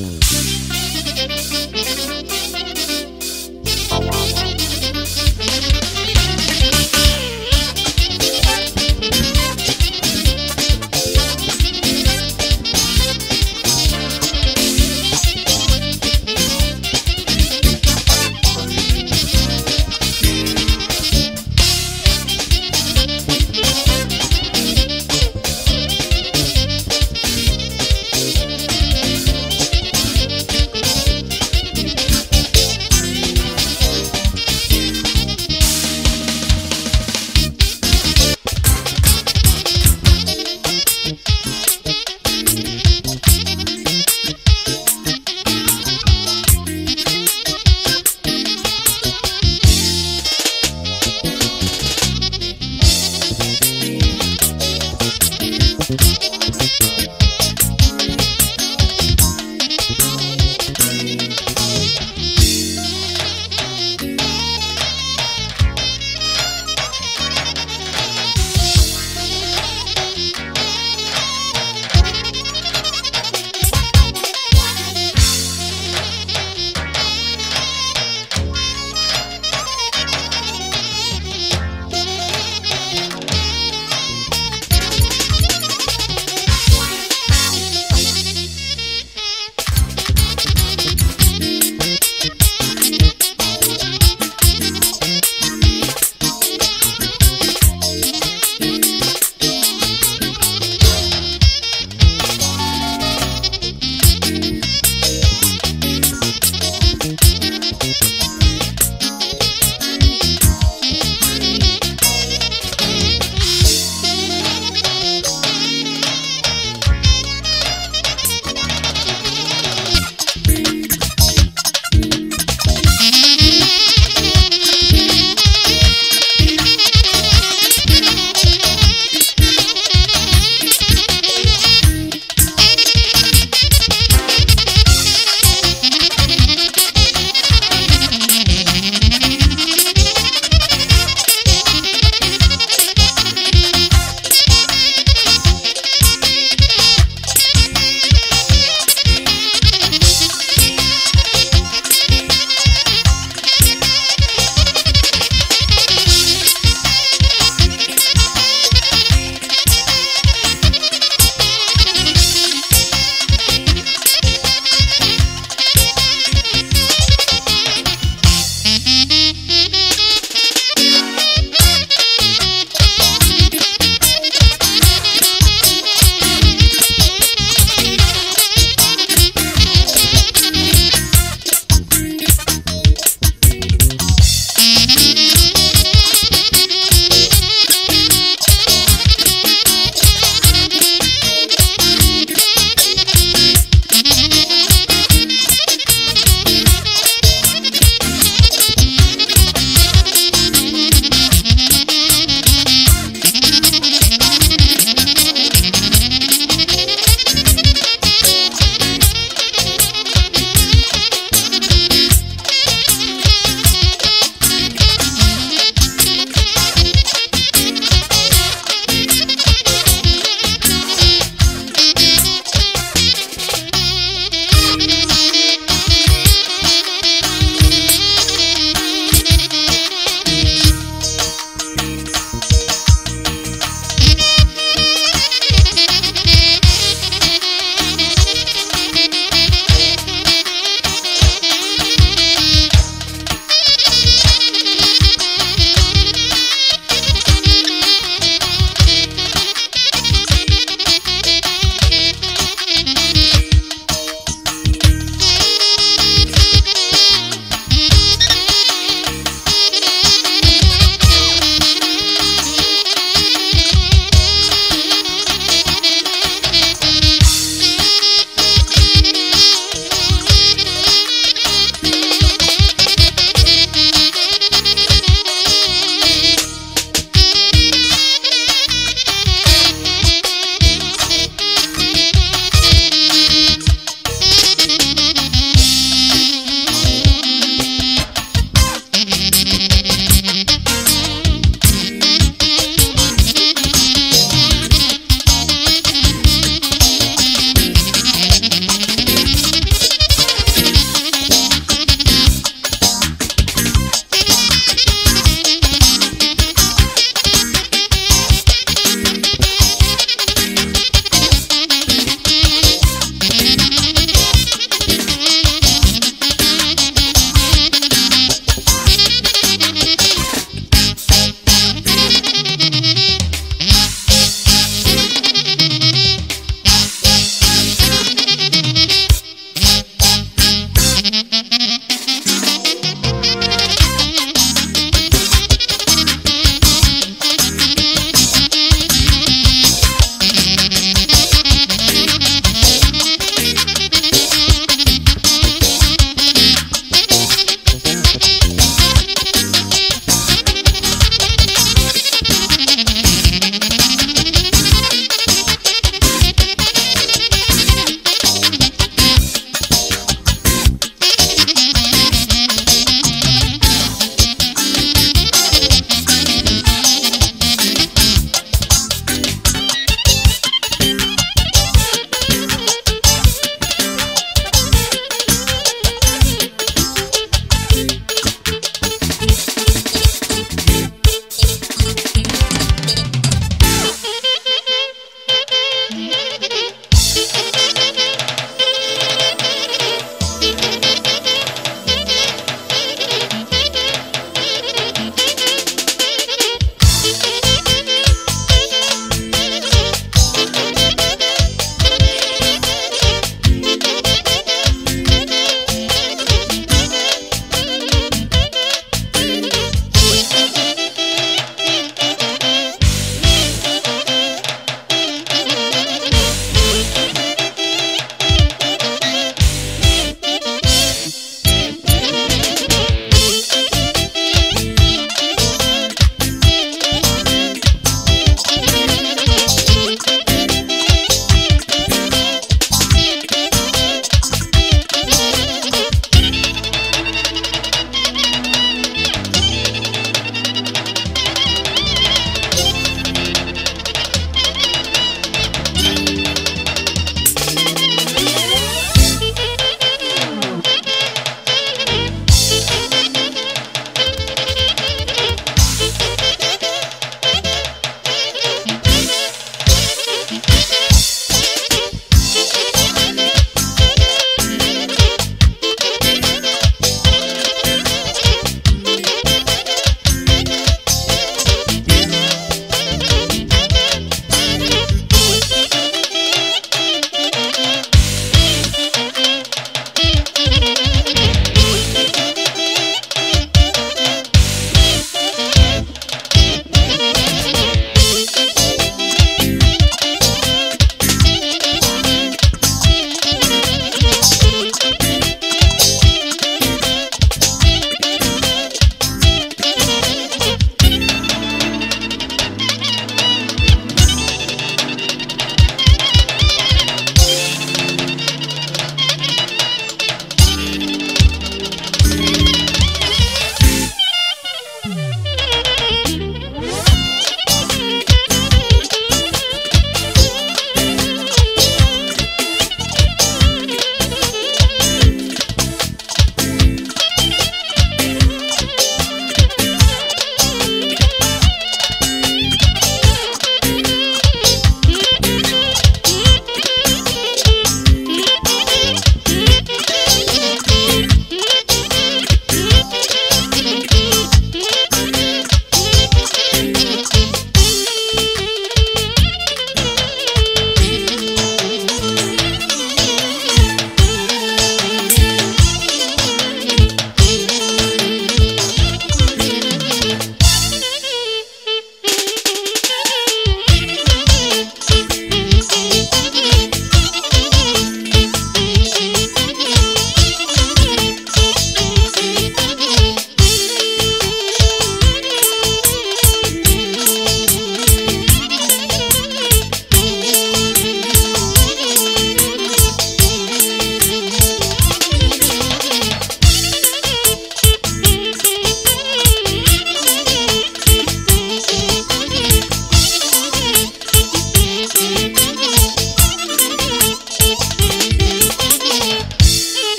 Mm-hmm.